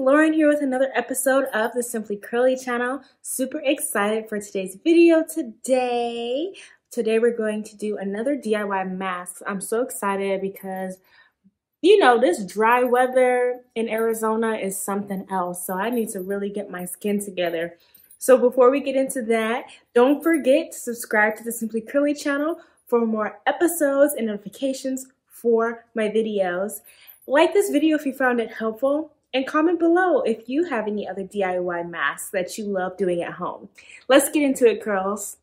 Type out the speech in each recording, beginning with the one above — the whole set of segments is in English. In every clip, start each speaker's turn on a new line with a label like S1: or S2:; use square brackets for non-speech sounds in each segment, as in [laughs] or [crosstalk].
S1: Lauren here with another episode of the Simply Curly channel. Super excited for today's video today. Today we're going to do another DIY mask. I'm so excited because you know, this dry weather in Arizona is something else. So I need to really get my skin together. So before we get into that, don't forget to subscribe to the Simply Curly channel for more episodes and notifications for my videos. Like this video if you found it helpful and comment below if you have any other DIY masks that you love doing at home. Let's get into it, girls.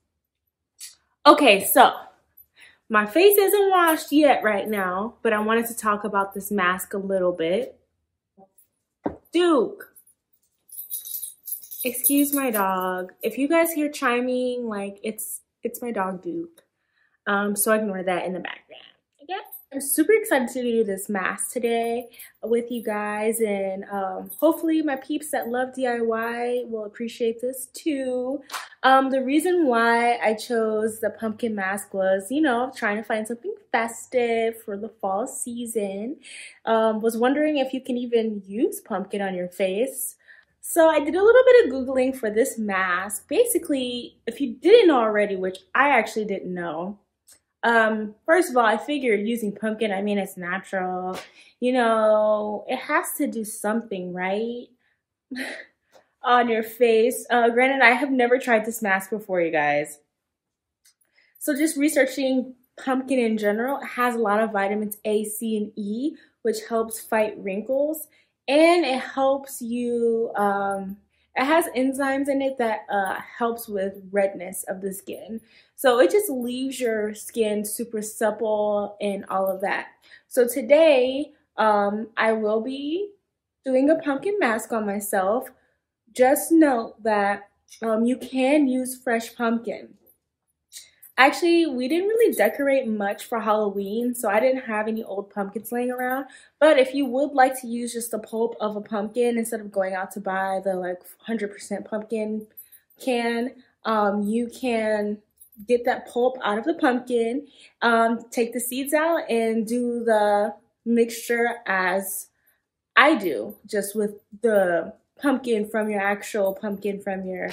S1: Okay, so my face isn't washed yet right now, but I wanted to talk about this mask a little bit. Duke. Excuse my dog. If you guys hear chiming, like it's it's my dog Duke. Um, so ignore that in the background. Okay? I'm super excited to do this mask today with you guys and um, hopefully my peeps that love DIY will appreciate this too. Um, the reason why I chose the pumpkin mask was, you know, trying to find something festive for the fall season. Um, was wondering if you can even use pumpkin on your face. So I did a little bit of Googling for this mask. Basically, if you didn't already, which I actually didn't know, um, first of all, I figured using pumpkin, I mean, it's natural. You know, it has to do something, right? [laughs] on your face. Uh, granted, I have never tried this mask before, you guys. So just researching pumpkin in general, it has a lot of vitamins A, C, and E, which helps fight wrinkles. And it helps you, um, it has enzymes in it that uh, helps with redness of the skin. So it just leaves your skin super supple and all of that. So today, um, I will be doing a pumpkin mask on myself. Just note that um, you can use fresh pumpkin. Actually, we didn't really decorate much for Halloween, so I didn't have any old pumpkins laying around. But if you would like to use just the pulp of a pumpkin instead of going out to buy the like 100% pumpkin can, um, you can get that pulp out of the pumpkin, um, take the seeds out, and do the mixture as I do, just with the pumpkin from your actual pumpkin from your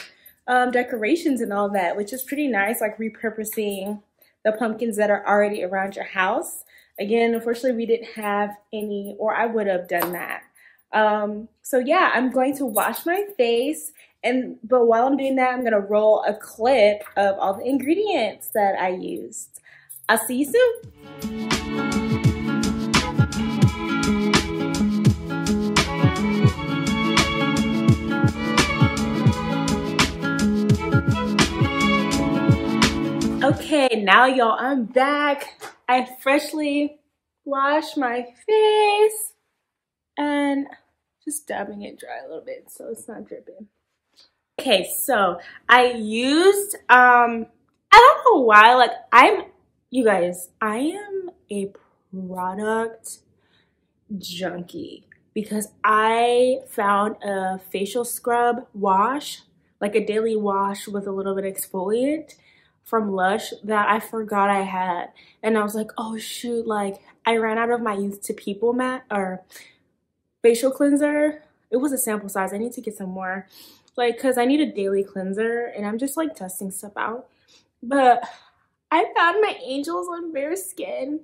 S1: um, decorations and all that, which is pretty nice, like repurposing the pumpkins that are already around your house. Again, unfortunately, we didn't have any, or I would have done that. Um, so yeah, I'm going to wash my face, and but while I'm doing that, I'm gonna roll a clip of all the ingredients that I used. I'll see you soon. Now y'all, I'm back. I freshly washed my face and just dabbing it dry a little bit so it's not dripping. Okay, so I used, um, I don't know why, like I'm, you guys, I am a product junkie because I found a facial scrub wash, like a daily wash with a little bit of exfoliant from Lush that I forgot I had. And I was like, oh shoot, like I ran out of my Youth to People mat or facial cleanser. It was a sample size. I need to get some more. Like, cause I need a daily cleanser and I'm just like testing stuff out. But I found my Angels on Bare Skin.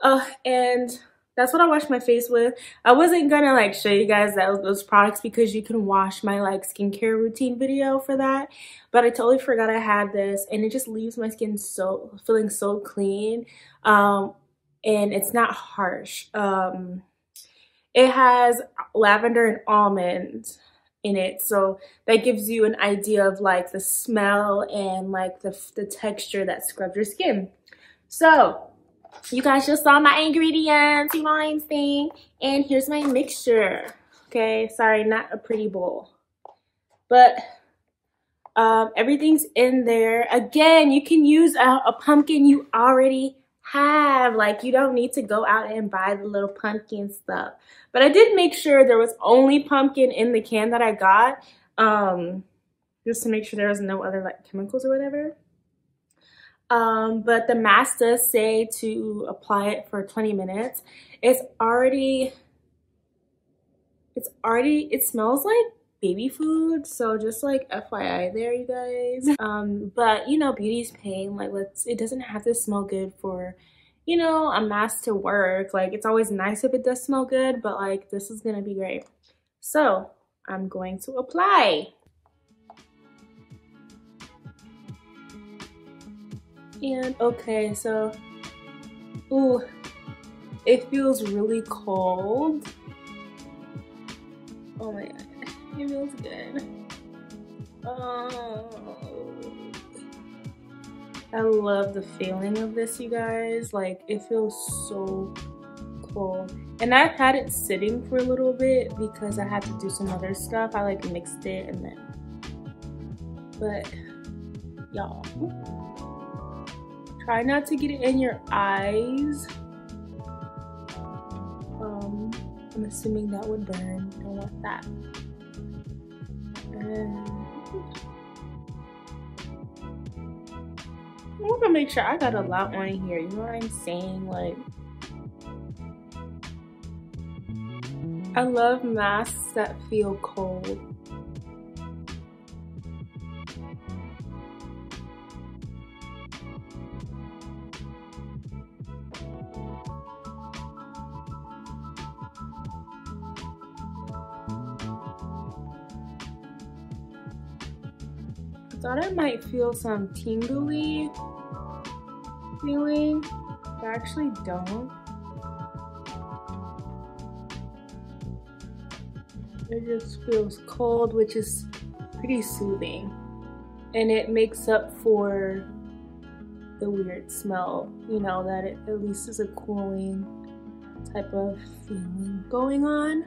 S1: Uh, and that's what I wash my face with. I wasn't gonna like show you guys that, those products because you can watch my like skincare routine video for that. But I totally forgot I had this and it just leaves my skin so feeling so clean. Um, and it's not harsh. Um, it has lavender and almond in it. So that gives you an idea of like the smell and like the, the texture that scrubs your skin. So you guys just saw my ingredients, you know what I'm saying? And here's my mixture. Okay, sorry, not a pretty bowl. But um, everything's in there. Again, you can use a, a pumpkin you already have. Like, you don't need to go out and buy the little pumpkin stuff. But I did make sure there was only pumpkin in the can that I got. Um, just to make sure there was no other like chemicals or whatever. Um, but the mask does say to apply it for 20 minutes. It's already, it's already, it smells like baby food. So just like FYI there, you guys. Um, but you know, beauty's pain. Like let's, it doesn't have to smell good for, you know, a mask to work. Like it's always nice if it does smell good, but like this is gonna be great. So I'm going to apply. And okay, so, ooh, it feels really cold. Oh my god, it feels good. Oh, I love the feeling of this, you guys. Like, it feels so cool. And I've had it sitting for a little bit because I had to do some other stuff. I like mixed it and then, but y'all Try not to get it in your eyes. Um, I'm assuming that would burn. Don't want that. And I want to make sure I got a lot on here. You know what I'm saying? Like, I love masks that feel cold. Thought I might feel some tingly feeling, but I actually don't. It just feels cold, which is pretty soothing. And it makes up for the weird smell, you know, that it at least is a cooling type of feeling going on.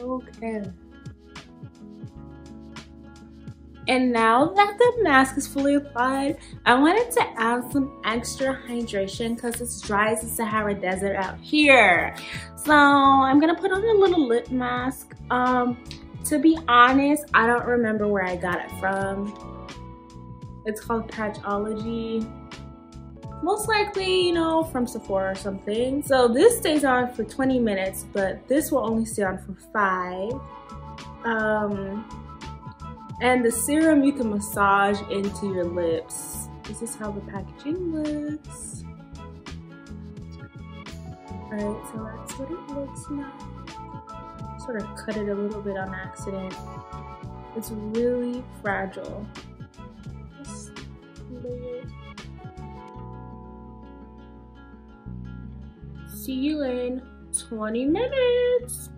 S1: Okay. And now that the mask is fully applied, I wanted to add some extra hydration because it's dry as the Sahara Desert out here. So I'm gonna put on a little lip mask. Um, to be honest, I don't remember where I got it from. It's called Patchology. Most likely, you know, from Sephora or something. So this stays on for 20 minutes, but this will only stay on for five. Um, and the serum you can massage into your lips. This is how the packaging looks. Alright, so that's what it looks like. Sort of cut it a little bit on accident. It's really fragile. See you in 20 minutes.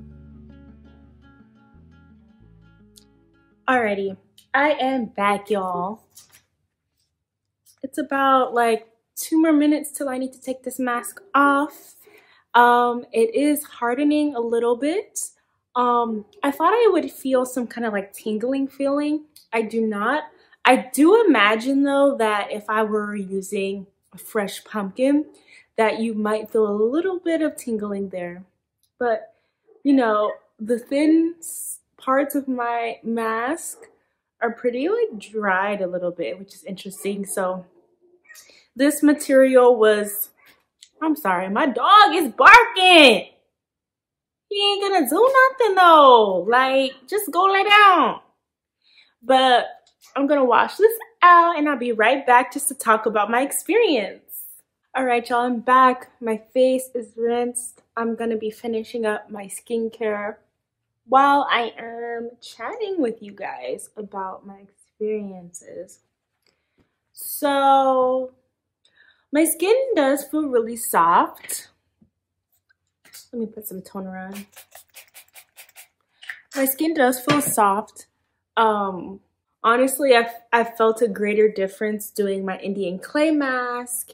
S1: Alrighty, I am back, y'all. It's about like two more minutes till I need to take this mask off. Um, it is hardening a little bit. Um, I thought I would feel some kind of like tingling feeling. I do not. I do imagine though that if I were using a fresh pumpkin, that you might feel a little bit of tingling there. But, you know, the thin parts of my mask are pretty like dried a little bit, which is interesting. So this material was, I'm sorry, my dog is barking. He ain't gonna do nothing though. Like, just go lay down. But I'm gonna wash this out and I'll be right back just to talk about my experience. All right, y'all, I'm back. My face is rinsed. I'm gonna be finishing up my skincare while I am chatting with you guys about my experiences. So, my skin does feel really soft. Let me put some toner on. My skin does feel soft. Um, honestly, I've, I've felt a greater difference doing my Indian clay mask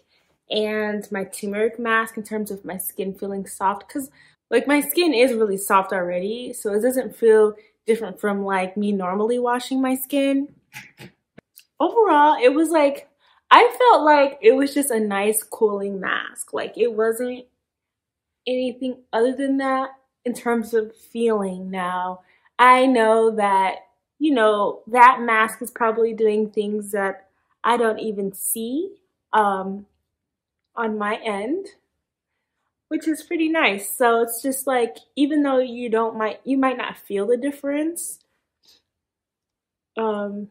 S1: and my turmeric mask in terms of my skin feeling soft because like my skin is really soft already, so it doesn't feel different from like me normally washing my skin. Overall, it was like, I felt like it was just a nice cooling mask. Like it wasn't anything other than that in terms of feeling now. I know that, you know, that mask is probably doing things that I don't even see um, on my end. Which is pretty nice. So it's just like, even though you don't might, you might not feel the difference, um,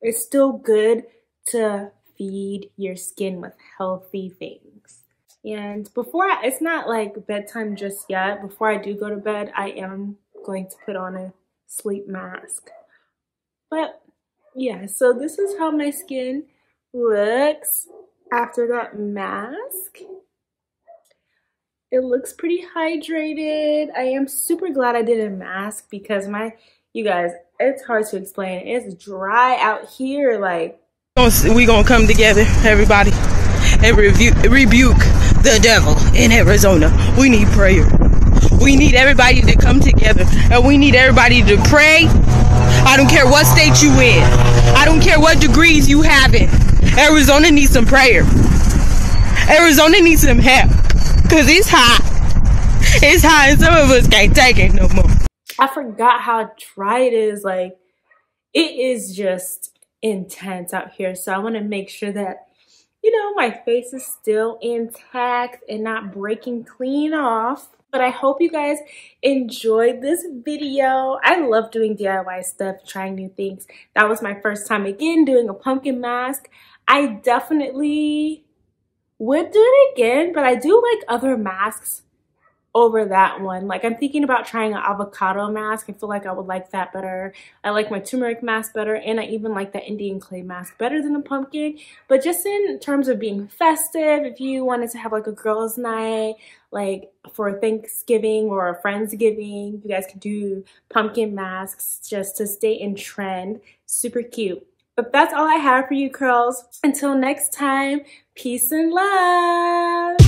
S1: it's still good to feed your skin with healthy things. And before, I, it's not like bedtime just yet. Before I do go to bed, I am going to put on a sleep mask. But yeah, so this is how my skin looks after that mask. It looks pretty hydrated. I am super glad I did a mask because my, you guys, it's hard to explain. It's dry out here. Like,
S2: we gonna come together, everybody, and review, rebuke the devil in Arizona. We need prayer. We need everybody to come together, and we need everybody to pray. I don't care what state you in. I don't care what degrees you have in. Arizona needs some prayer. Arizona needs some help. Cause it's hot. It's hot and some of us can't take it no more.
S1: I forgot how dry it is. Like, it is just intense out here. So I want to make sure that, you know, my face is still intact and not breaking clean off. But I hope you guys enjoyed this video. I love doing DIY stuff, trying new things. That was my first time again doing a pumpkin mask. I definitely would do it again, but I do like other masks over that one. Like I'm thinking about trying an avocado mask. I feel like I would like that better. I like my turmeric mask better and I even like the Indian clay mask better than the pumpkin. But just in terms of being festive, if you wanted to have like a girls night, like for Thanksgiving or a Friendsgiving, you guys can do pumpkin masks just to stay in trend. Super cute. But that's all I have for you, curls. Until next time, peace and love.